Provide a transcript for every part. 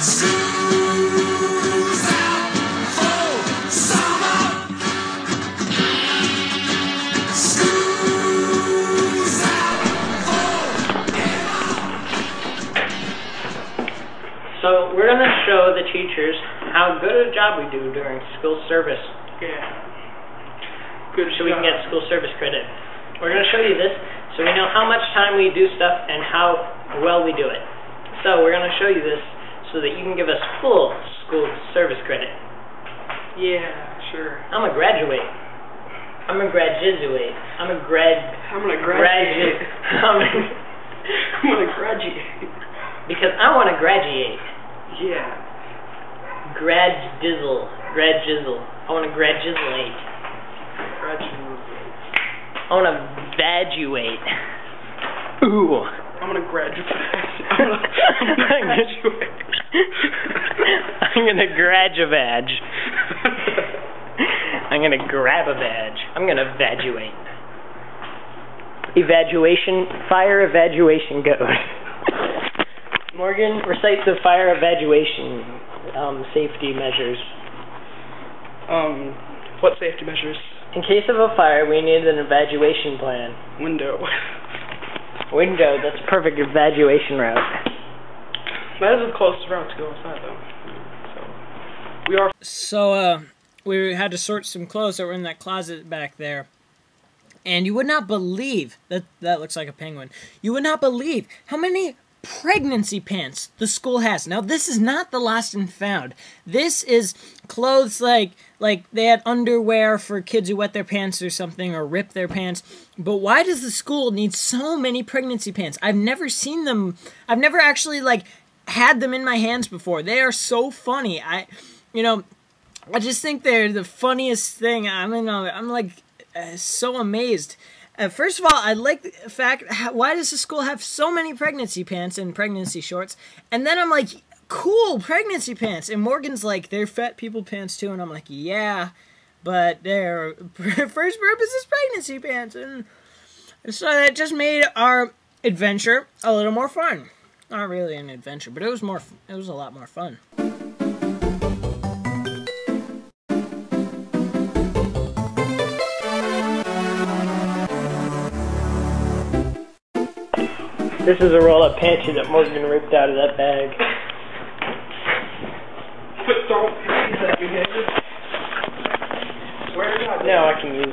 So we're gonna show the teachers how good a job we do during school service, Yeah. Good so we can get school service credit. We're gonna show you this so we know how much time we do stuff and how well we do it. So we're gonna show you this so that you can give us full school service credit. Yeah, sure. I'm a graduate. I'm a graduate. I'm a grad. I'm gonna Graduate. graduate. I'm a, I'm gonna graduate. because I want to graduate. Yeah. Grad dizzle. Grad jizzle. I want to graduate. Graduate. I want to vaduate. Ooh. I'm gonna graduate. I'm gonna, I'm gonna graduate. I'm gonna grab a badge. I'm gonna grab a badge. I'm gonna evacuate. Evacuation, fire evacuation goes. Morgan, recite the fire evacuation um, safety measures. um, what safety measures? In case of a fire, we need an evacuation plan. Window. Window, that's a perfect evacuation route. That is the closest route to go inside, though. So we are. So uh, we had to sort some clothes that were in that closet back there. And you would not believe that that looks like a penguin. You would not believe how many pregnancy pants the school has. Now this is not the lost and found. This is clothes like like they had underwear for kids who wet their pants or something or rip their pants. But why does the school need so many pregnancy pants? I've never seen them. I've never actually like had them in my hands before. They are so funny. I you know, I just think they're the funniest thing. I'm in. A, I'm like uh, so amazed. Uh, first of all, I like the fact. Why does the school have so many pregnancy pants and pregnancy shorts? And then I'm like, cool pregnancy pants. And Morgan's like, they're fat people pants too. And I'm like, yeah, but their first purpose is pregnancy pants. And so that just made our adventure a little more fun. Not really an adventure, but it was more. It was a lot more fun. This is a roll-up pantry that Morgan ripped out of that bag. Don't use that, you guys. Swear to God. No, I can use.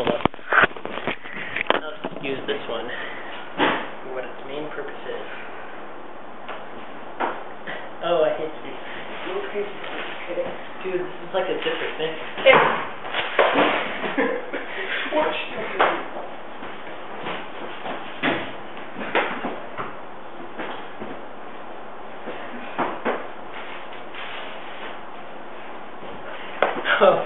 Hold up. I'll use this one. for What its main purpose is. Oh, I hate these. Little. Dude, this is like a zipper thing. Watch. Oh.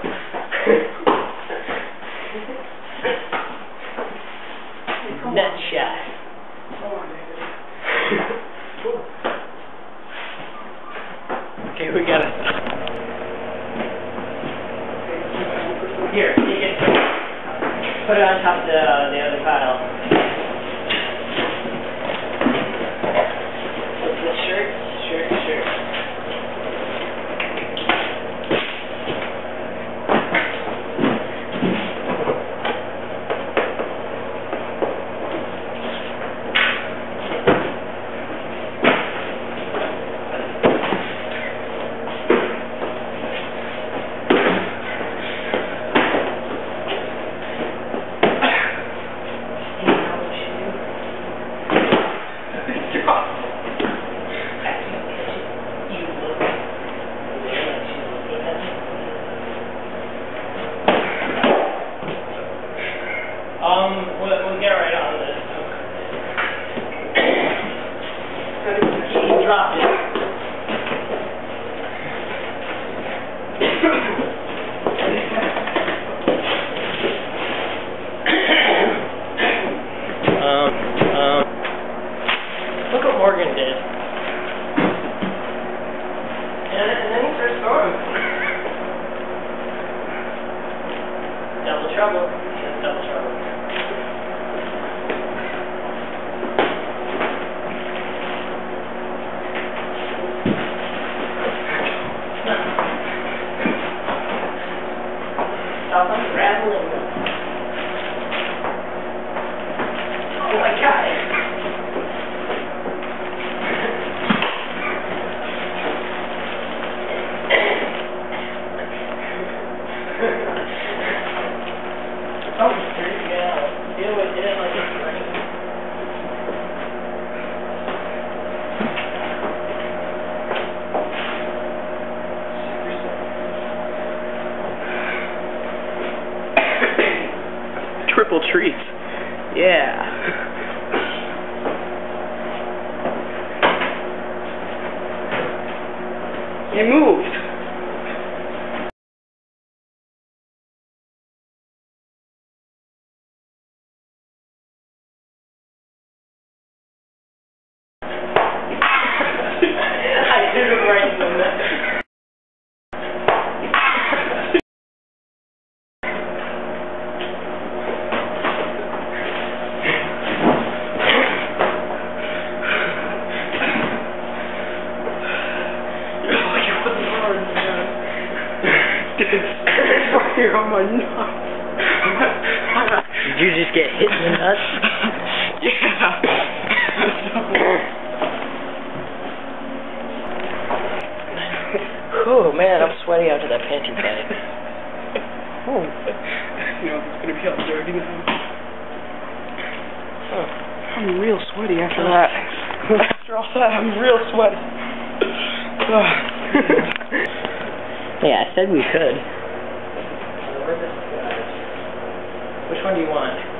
Nut shot. Okay, we got it. Here, you can put it on top of the, the other pile. trouble. That's double trouble. Stop unraveling them. Treats. Yeah. He moved. Here on oh my nut. Did you just get hit in the nuts? yeah. Oh man, I'm sweaty out to that panty bag. Oh. you know, it's gonna be all dirty now. Huh. I'm real sweaty after that. after all that, I'm real sweaty. Yeah, I said we could. Which one do you want?